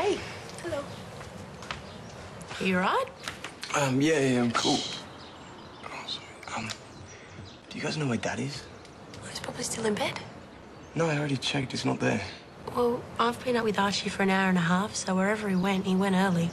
Hey. Hello. Are you all right? Um, yeah, yeah, I'm cool. Oh, sorry. Um, do you guys know where Dad is? He's probably still in bed. No, I already checked. He's not there. Well, I've been up with Archie for an hour and a half, so wherever he went, he went early.